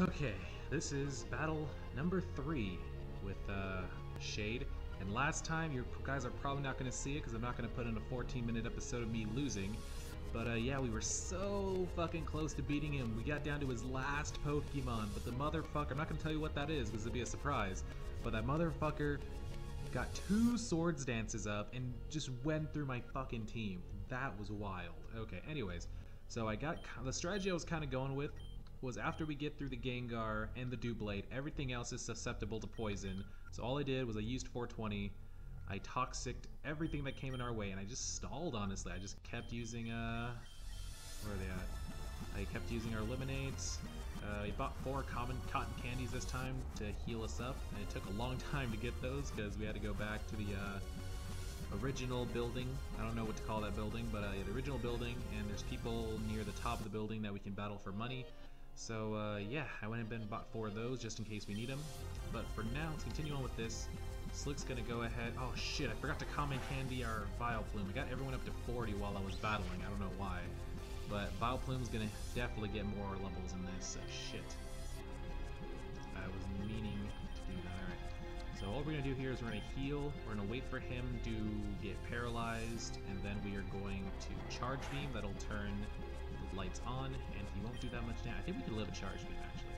Okay, this is battle number three with uh, Shade. And last time, you guys are probably not going to see it because I'm not going to put in a 14 minute episode of me losing. But uh, yeah, we were so fucking close to beating him. We got down to his last Pokemon, but the motherfucker, I'm not going to tell you what that is because it'd be a surprise. But that motherfucker got two swords dances up and just went through my fucking team. That was wild. Okay, anyways, so I got the strategy I was kind of going with was after we get through the Gengar and the Doublade, everything else is susceptible to poison. So all I did was I used 420, I toxiced everything that came in our way, and I just stalled, honestly. I just kept using, uh, where are they at? I kept using our lemonades. Uh, we bought four common cotton candies this time to heal us up, and it took a long time to get those because we had to go back to the uh, original building. I don't know what to call that building, but uh, the original building, and there's people near the top of the building that we can battle for money. So uh, yeah, I went and bought four of those just in case we need them. But for now, let's continue on with this. Slick's gonna go ahead. Oh shit, I forgot to comment candy our Vileplume. I got everyone up to 40 while I was battling. I don't know why. But Vileplume's gonna definitely get more levels in this. So shit. I was meaning to do that. Alright. So all we're gonna do here is we're gonna heal. We're gonna wait for him to get paralyzed, and then we are going to charge beam. That'll turn lights on, and he won't do that much damage. I think we can live a charge beam actually.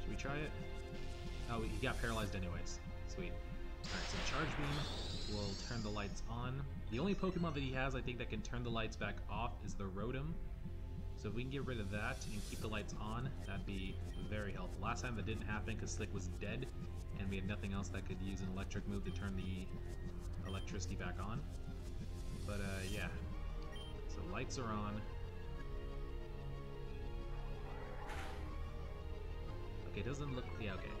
Should we try it? Oh, he got paralyzed anyways. Sweet. Alright, so Charge Beam will turn the lights on. The only Pokemon that he has, I think, that can turn the lights back off is the Rotom. So if we can get rid of that and keep the lights on, that'd be very helpful. Last time that didn't happen because Slick was dead, and we had nothing else that could use an electric move to turn the electricity back on. But uh, yeah, so lights are on. Okay, doesn't look, yeah, okay.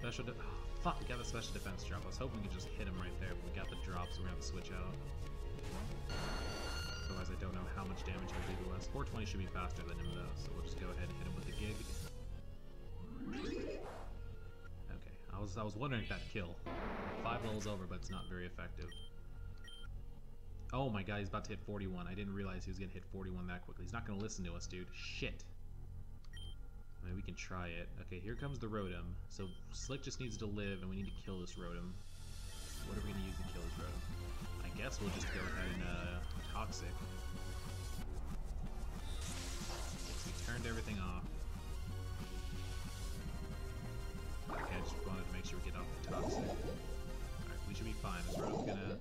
Special de oh, fuck, we got the special defense drop. I was hoping we could just hit him right there, but we got the drop, so we're gonna have to switch out. Otherwise, I don't know how much damage he'll do to us. 420 should be faster than him, though, so we'll just go ahead and hit him with the gig. Okay, I was I was wondering if that kill. Five levels over, but it's not very effective. Oh my god, he's about to hit 41. I didn't realize he was gonna hit 41 that quickly. He's not gonna listen to us, dude. Shit. Maybe we can try it. Okay, here comes the Rotom. So Slick just needs to live, and we need to kill this Rotom. What are we going to use to kill this Rotom? I guess we'll just go ahead and uh, Toxic. We turned everything off. Okay, I just wanted to make sure we get off the Toxic. Alright, we should be fine. This Rotom's gonna...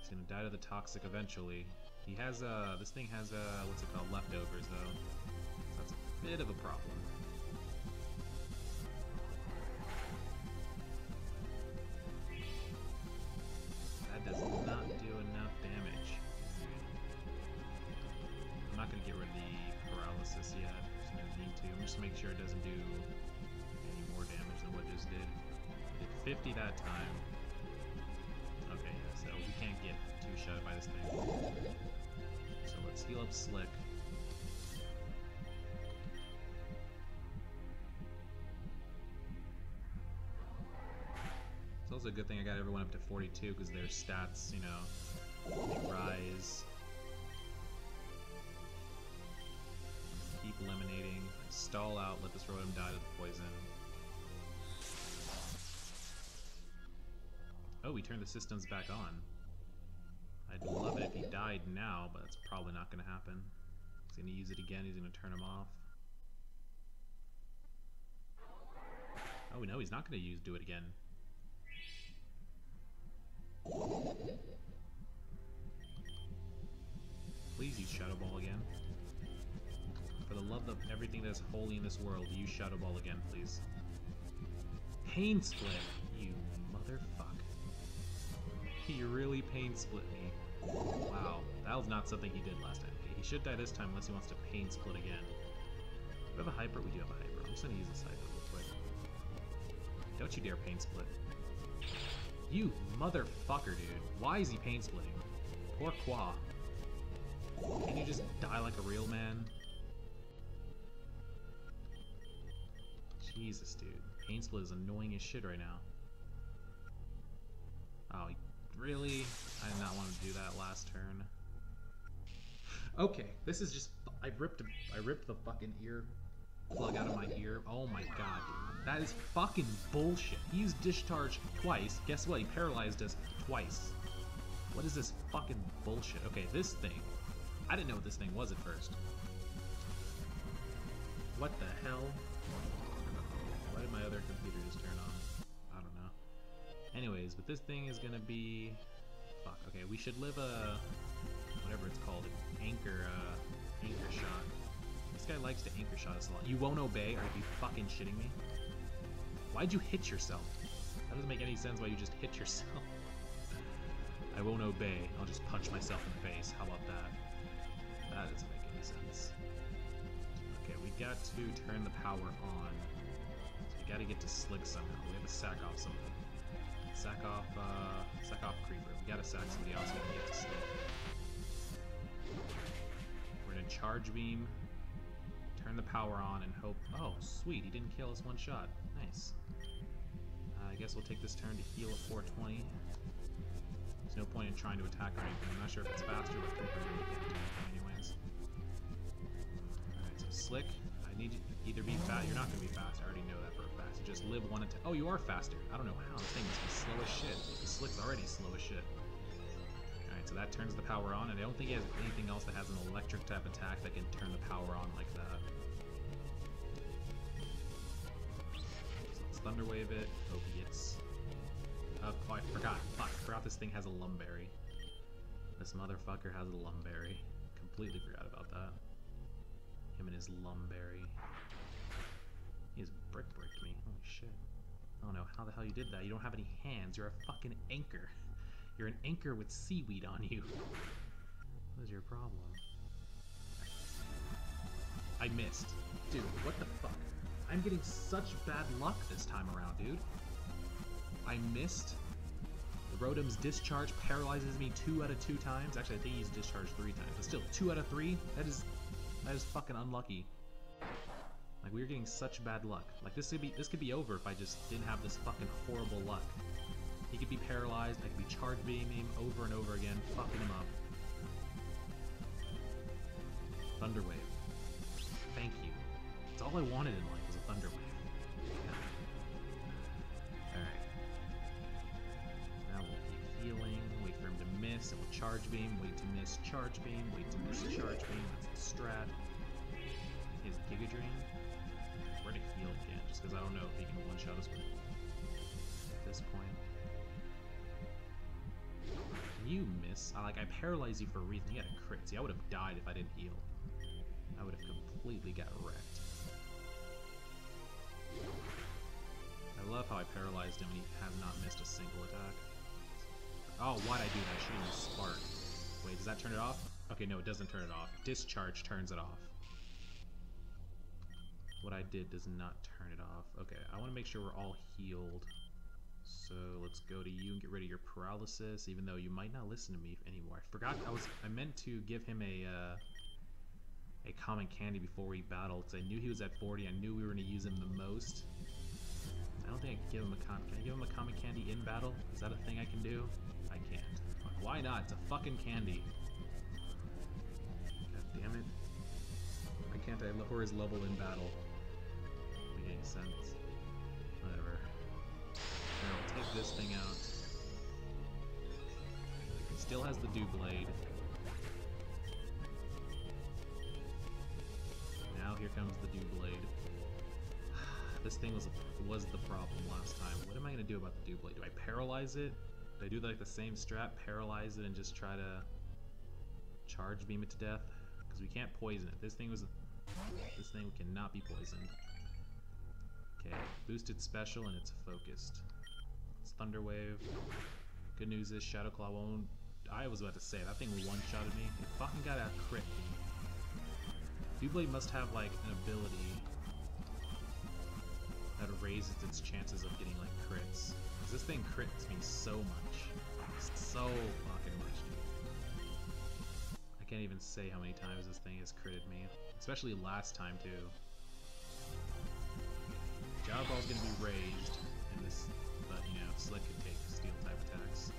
He's gonna die to the Toxic eventually. He has, uh, this thing has, uh, what's it called, leftovers, though. Bit of a problem. That does not do enough damage. I'm not going to get rid of the paralysis yet. There's no need to. I'm just make sure it doesn't do any more damage than what it just did. Did 50 that time. Okay, yeah, so we can't get too shot by this thing. So let's heal up Slick. Also a good thing I got everyone up to 42 because their stats, you know, rise. Keep eliminating. Stall out, let this Rotom die to the poison. Oh, we turned the systems back on. I'd love it if he died now, but that's probably not going to happen. He's going to use it again, he's going to turn him off. Oh no, he's not going to use do it again. Please use Shadow Ball again. For the love of everything that is holy in this world, use Shadow Ball again, please. Pain Split! You motherfucker. He really pain split me. Wow, that was not something he did last time. He should die this time unless he wants to pain split again. Do we have a hyper? We do have a hyper. I'm just gonna use this hyper real quick. Don't you dare pain split. You motherfucker, dude. Why is he pain splitting? Poor Qua. Can you just die like a real man? Jesus, dude. Pain split is annoying as shit right now. Oh, really? I did not want to do that last turn. Okay, this is just I ripped I ripped the fucking ear plug out of my ear. Oh my god. That is fucking bullshit. He used discharge twice. Guess what? He paralyzed us twice. What is this fucking bullshit? Okay, this thing. I didn't know what this thing was at first. What the hell? Why did my other computer just turn on? I don't know. Anyways, but this thing is gonna be... Fuck, okay, we should live a... Whatever it's called, anchor, uh, anchor shot. This guy likes to anchor shot us a lot. You won't obey? Are you fucking shitting me? Why'd you hit yourself? That doesn't make any sense why you just hit yourself. I won't obey. I'll just punch myself in the face. How about that? That doesn't make any sense. Okay, we got to turn the power on. So we gotta get to Slick somehow. We have to sack off something. Sack off, uh, sack off Creeper. We gotta sack somebody else. We can get to Slick. We're gonna Charge Beam, turn the power on, and hope... Oh, sweet, he didn't kill us one shot. Nice. Uh, I guess we'll take this turn to heal at 420. There's no point in trying to attack or anything. I'm not sure if it's faster, but anything anyways. Alright, so Slick, I need to either be fast... You're not going to be fast, I already know that for a fact. So just live one attack... Oh, you are faster! I don't know how, this thing is slow as shit. Slick's already slow as shit. So that turns the power on, and I don't think he has anything else that has an electric type attack that can turn the power on like that. So let's Thunder Wave it, oh, hope he gets... Oh, oh, I forgot. Fuck, forgot this thing has a Lum Berry. This motherfucker has a Lum Berry. Completely forgot about that. Him and his Lum Berry. He has brick bricked me. Holy shit. I don't know how the hell you did that. You don't have any hands. You're a fucking anchor. You're an anchor with seaweed on you. What is your problem? I missed. Dude, what the fuck? I'm getting such bad luck this time around, dude. I missed. The Rotom's discharge paralyzes me two out of two times. Actually, I think he's discharged three times. But still, two out of three? That is that is fucking unlucky. Like we were getting such bad luck. Like this could be this could be over if I just didn't have this fucking horrible luck. He could be paralyzed, I could be charge beaming him over and over again, fucking him up. Thunder Wave. Thank you. It's all I wanted in life was a Thunder Wave. Alright. Now we'll keep healing, wait for him to miss, and we'll charge beam, wait to miss, charge beam, wait to miss, charge beam, that's the strat. His Giga Drain. We're gonna heal again, just because I don't know if he can one-shot us at this point. You miss. I, like, I paralyzed you for a reason. You got a crit. See, I would have died if I didn't heal. I would have completely got wrecked. I love how I paralyzed him and he has not missed a single attack. Oh, why'd I do that? I should have Spark. Wait, does that turn it off? Okay, no, it doesn't turn it off. Discharge turns it off. What I did does not turn it off. Okay, I want to make sure we're all healed. So let's go to you and get rid of your paralysis, even though you might not listen to me anymore. I forgot I was I meant to give him a uh, a common candy before we battled, because I knew he was at 40. I knew we were going to use him the most. I don't think I can give him a con. Can I give him a common candy in battle? Is that a thing I can do? I can't. Why not? It's a fucking candy. God damn it. Why can't I lower his level in battle? Make any sense. This thing out. Still has the Dew Blade. Now here comes the Dew Blade. this thing was was the problem last time. What am I gonna do about the Doublade? Do I paralyze it? Do I do like the same strap, paralyze it, and just try to charge beam it to death? Because we can't poison it. This thing was this thing cannot be poisoned. Okay, boosted special and it's focused. It's Thunder Wave. Good news is Shadow Claw won't. I was about to say that thing one-shotted me. It fucking got a crit. Doublade must have like an ability that raises its chances of getting like crits. Cause this thing crits me so much, so fucking much. Dude. I can't even say how many times this thing has critted me, especially last time too. Job Ball's gonna be raised in this, take steel type attacks.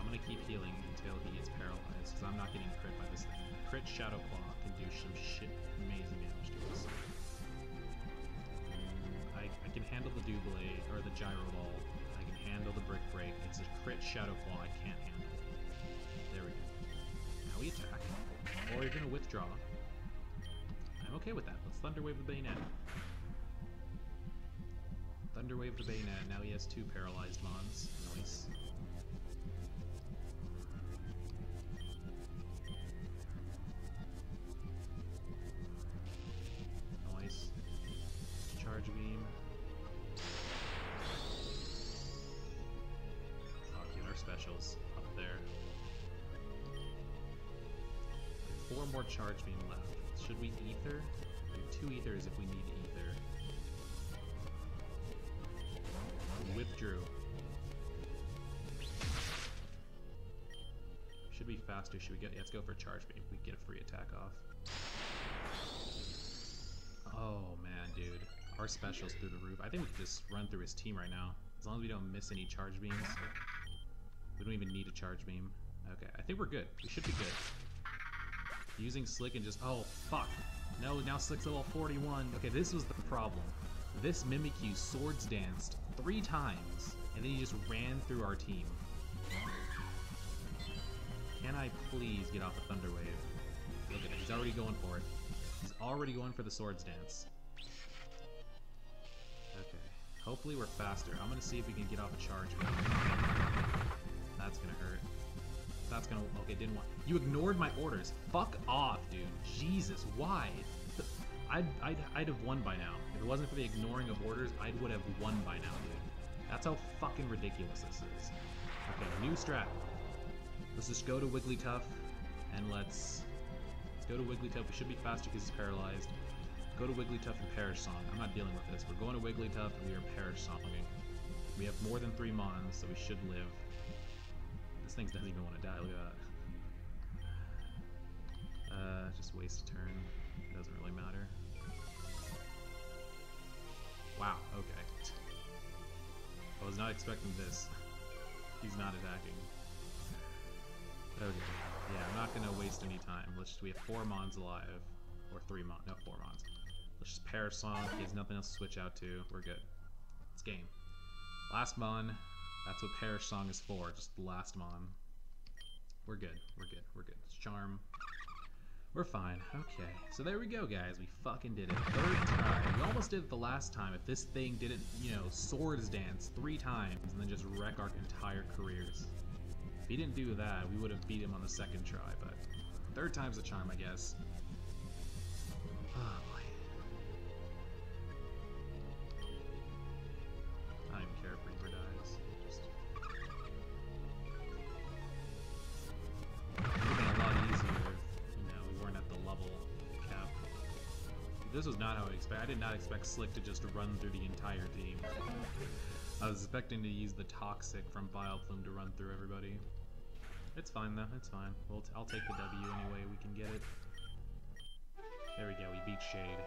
I'm gonna keep healing until he gets paralyzed, because I'm not getting crit by this thing. Crit Shadow Claw can do some shit amazing damage to us. I, I can handle the Doublade, or the Gyro Ball. I can handle the Brick Break. It's a crit Shadow Claw I can't handle. There we go. Now we attack. Or you're gonna withdraw. Okay with that. Let's Thunder Wave the Bayonet. Thunderwave the Bayonet. Now he has two paralyzed Mons. Nice. Nice. Charge Beam. Get our specials up there. Four more Charge Beam left. Should we Ether? We have two Ethers if we need Ether. Withdrew. Should be faster. Should we get? Yeah, let's go for a charge beam. We get a free attack off. Oh man, dude, our specials through the roof. I think we just run through his team right now, as long as we don't miss any charge beams. We don't even need a charge beam. Okay, I think we're good. We should be good. Using Slick and just oh fuck. No, now Slick's level 41. Okay, this was the problem. This Mimikyu swords danced three times, and then he just ran through our team. Can I please get off the Thunder Wave? Look at it, he's already going for it. He's already going for the swords dance. Okay, hopefully we're faster. I'm gonna see if we can get off a charge. That's gonna hurt. That's gonna, okay, didn't want, you ignored my orders. Fuck off, dude. Jesus, why? I'd, I'd, I'd have won by now. If it wasn't for the ignoring of orders, I would have won by now, dude. That's how fucking ridiculous this is. Okay, new strat. Let's just go to Wigglytuff, and let's, let's go to Wigglytuff. We should be faster because he's paralyzed. Go to Wigglytuff and Perish Song. I'm not dealing with this. We're going to Wigglytuff and we are Perish Songing. We have more than three Mons, so we should live. This thing doesn't even want to die. Look at that. Uh, just waste a turn. Doesn't really matter. Wow, okay. I was not expecting this. He's not attacking. Okay, yeah, I'm not gonna waste any time. Let's just, we have four Mons alive. Or three Mons, no, four Mons. Let's just Perish Song, he has nothing else to switch out to. We're good. It's game. Last Mon, that's what Perish Song is for, just the last Mon. We're good, we're good, we're good. It's Charm. We're fine. Okay. So there we go, guys. We fucking did it. Third try. We almost did it the last time if this thing didn't, you know, swords dance three times and then just wreck our entire careers. If he didn't do that, we would have beat him on the second try, but third time's a charm, I guess. Ah. I did not expect Slick to just run through the entire team. I was expecting to use the Toxic from Vileplume to run through everybody. It's fine though, it's fine. We'll t I'll take the W anyway, we can get it. There we go, we beat Shade.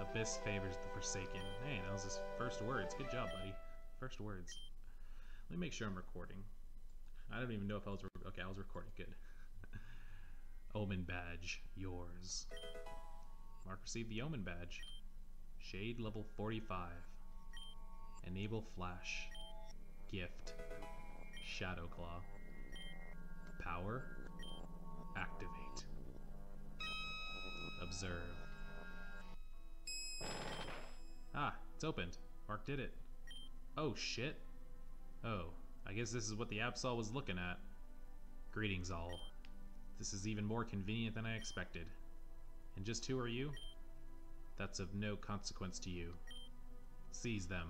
Abyss favors the Forsaken. Hey, that was his first words. Good job, buddy. First words. Let me make sure I'm recording. I don't even know if I was... okay, I was recording. Good. Omen badge. Yours. Mark received the Omen badge. Shade level 45. Enable flash. Gift. Shadow Claw. Power. Activate. Observe. Ah, it's opened. Mark did it. Oh shit. Oh, I guess this is what the Absol was looking at. Greetings all. This is even more convenient than I expected. And just who are you? That's of no consequence to you. Seize them.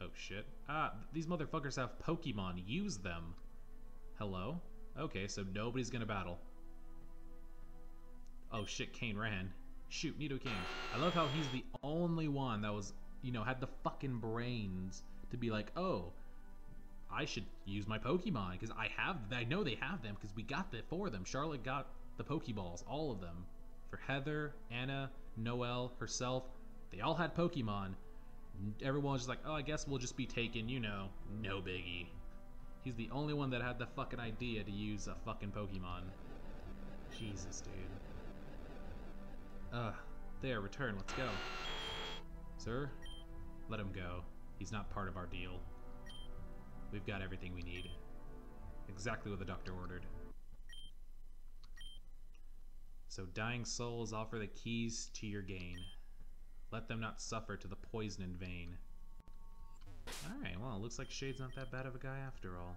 Oh shit. Ah, these motherfuckers have Pokemon. Use them. Hello? Okay, so nobody's gonna battle. Oh shit, Cain ran. Shoot, Nito Nidoking. I love how he's the only one that was, you know, had the fucking brains to be like, oh, I should use my Pokemon because I have, I know they have them because we got it for them. Charlotte got the Pokeballs, all of them. For Heather, Anna, Noelle, herself, they all had Pokemon. Everyone was just like, oh, I guess we'll just be taking, you know, no biggie. He's the only one that had the fucking idea to use a fucking Pokemon. Jesus, dude. Ugh. There, return, let's go. Sir? Let him go. He's not part of our deal. We've got everything we need. Exactly what the doctor ordered. So dying souls offer the keys to your gain. Let them not suffer to the poison in vain. Alright, well, it looks like Shade's not that bad of a guy after all.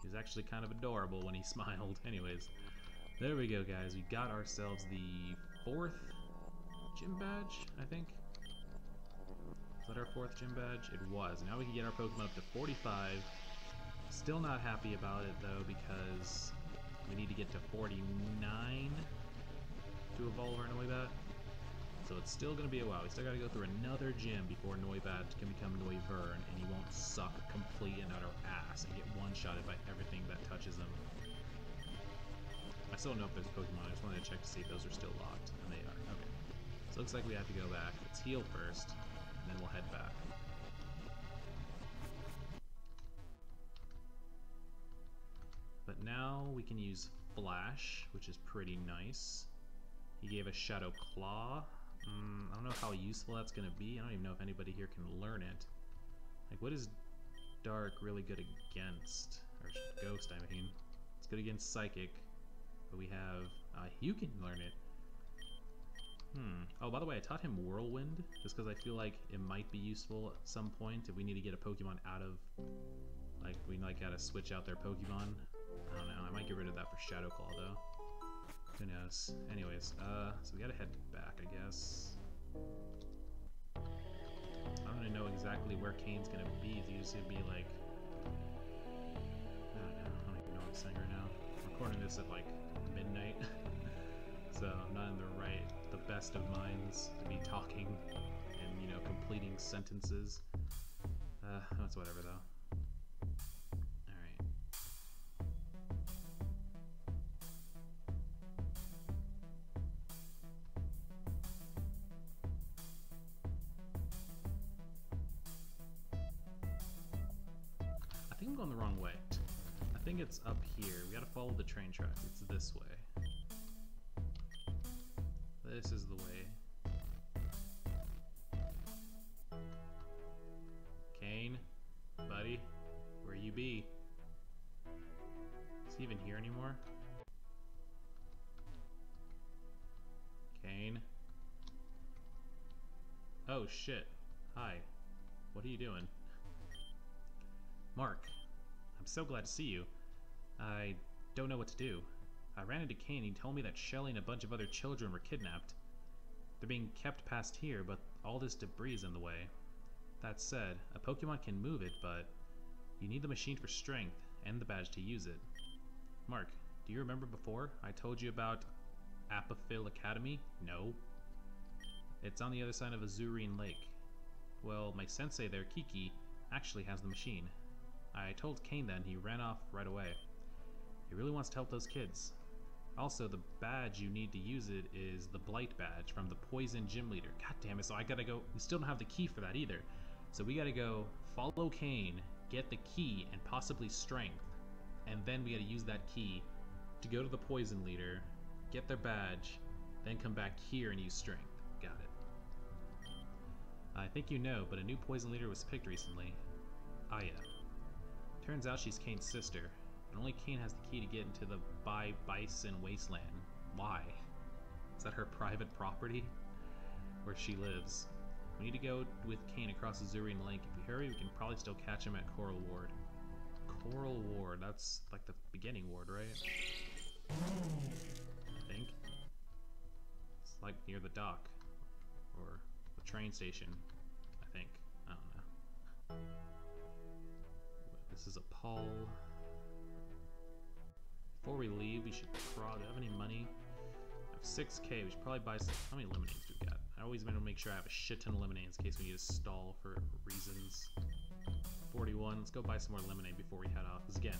He was actually kind of adorable when he smiled. Anyways, there we go, guys. We got ourselves the fourth gym badge, I think. Is that our fourth gym badge? It was. Now we can get our Pokemon up to 45. Still not happy about it, though, because we need to get to 49 to evolve our Noibat. So it's still going to be a while. We still got to go through another gym before Noibat can become Noivern, and he won't suck complete and utter ass and get one-shotted by everything that touches him. I still don't know if there's Pokemon. I just wanted to check to see if those are still locked, and they are. Okay. So looks like we have to go back. Let's heal first, and then we'll head back. Now we can use Flash, which is pretty nice. He gave us Shadow Claw. Mm, I don't know how useful that's going to be. I don't even know if anybody here can learn it. Like, what is Dark really good against? Or Ghost, I mean. It's good against Psychic. But we have... Uh, you can learn it. Hmm. Oh, by the way, I taught him Whirlwind, just because I feel like it might be useful at some point if we need to get a Pokemon out of... Like, we like gotta switch out their Pokemon. Might get rid of that for Shadow Claw, though. Who knows? Anyways, uh, so we gotta head back, I guess. I don't know exactly where Cain's gonna be. He's usually be like... I don't know, I don't even know what I'm saying right now. I'm recording this at like midnight. so I'm not in the right, the best of minds to be talking and, you know, completing sentences. Uh, that's whatever though. It's up here. We gotta follow the train track. It's this way. This is the way. Cain, buddy, where you be? Is he even here anymore? Cain? Oh shit. Hi. What are you doing? Mark, I'm so glad to see you. I don't know what to do. I ran into Cain and he told me that Shelly and a bunch of other children were kidnapped. They're being kept past here, but all this debris is in the way. That said, a Pokemon can move it, but you need the machine for strength and the badge to use it. Mark, do you remember before I told you about Apophyll Academy? No. It's on the other side of Azurine Lake. Well, my sensei there, Kiki, actually has the machine. I told Cain then, he ran off right away. He really wants to help those kids. Also, the badge you need to use it is the Blight badge from the Poison Gym Leader. God damn it, so I gotta go... We still don't have the key for that either. So we gotta go follow Cain, get the key, and possibly Strength. And then we gotta use that key to go to the Poison Leader, get their badge, then come back here and use Strength. Got it. I think you know, but a new Poison Leader was picked recently. Ah, Aya. Turns out she's Cain's sister, and only Cain has the key to get into the Bai Bison Wasteland. Why? Is that her private property? Where she lives. We need to go with Cain across the Azurine Lake. If we hurry, we can probably still catch him at Coral Ward. Coral Ward, that's like the beginning ward, right? I think. It's like near the dock. Or the train station, I think. I don't know. This is a Paul. Before we leave, we should probably, have any money? I have 6k, we should probably buy some, how many lemonades do we got? I always want to make sure I have a shit ton of lemonades in case we need to stall for reasons. 41, let's go buy some more lemonade before we head off, because again,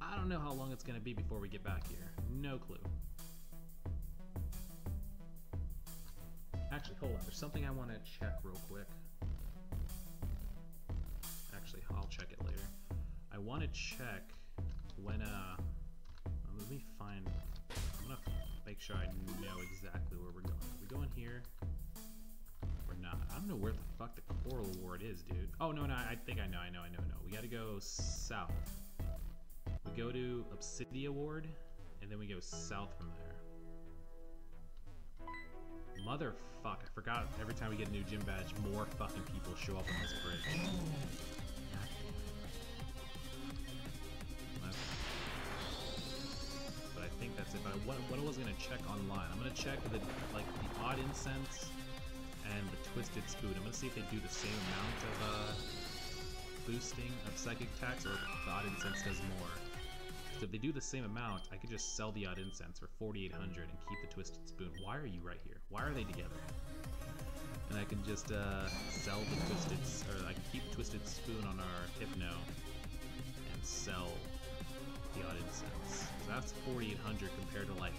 I don't know how long it's going to be before we get back here. No clue. Actually, hold on, there's something I want to check real quick. Actually, I'll check it later. I want to check when, uh, let me find, I'm gonna make sure I know exactly where we're going. Are we going here? Or not? I don't know where the fuck the Coral Ward is, dude. Oh, no, no, I think I know, I know, I know, no. We gotta go south. We go to Obsidia Ward, and then we go south from there. Motherfuck, I forgot every time we get a new gym badge, more fucking people show up on this bridge. Check online, I'm gonna check the like the odd incense and the twisted spoon. I'm gonna see if they do the same amount of uh, boosting of psychic attacks, or if the odd incense does more. So if they do the same amount, I could just sell the odd incense for 4,800 and keep the twisted spoon. Why are you right here? Why are they together? And I can just uh, sell the twisted, or I can keep the twisted spoon on our hypno and sell the odd incense. So that's 4,800 compared to like,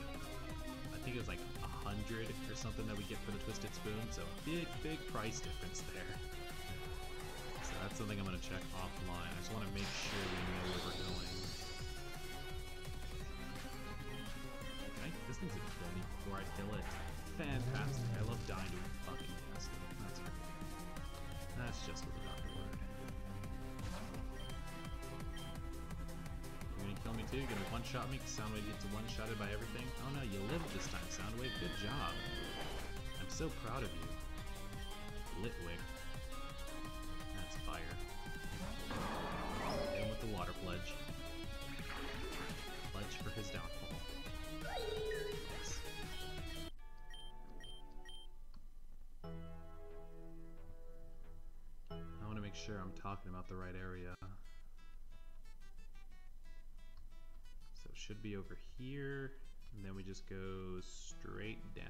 think it was like a 100 or something that we get for the twisted spoon. So big, big price difference there. So that's something I'm gonna check offline. I just want to make sure we know where we're going. This thing's gonna kill me before I kill it. Fantastic. I love dying to a fucking gas That's. That's just what You're gonna one-shot me because Soundwave gets one-shotted by everything. Oh no, you lived this time, Soundwave. Good job. I'm so proud of you. Litwick. That's fire. And with the water pledge. Pledge for his downfall. Yes. I want to make sure I'm talking about the right area. Should be over here, and then we just go straight down.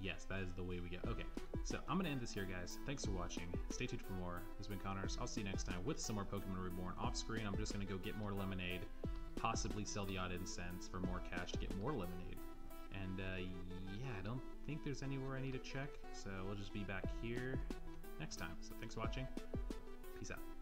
Yes, that is the way we go. Okay, so I'm gonna end this here, guys. Thanks for watching. Stay tuned for more. This has been Connors. I'll see you next time with some more Pokemon Reborn. Off screen, I'm just gonna go get more lemonade, possibly sell the odd incense for more cash to get more lemonade. And uh, yeah, I don't think there's anywhere I need to check, so we'll just be back here next time. So thanks for watching. Peace out.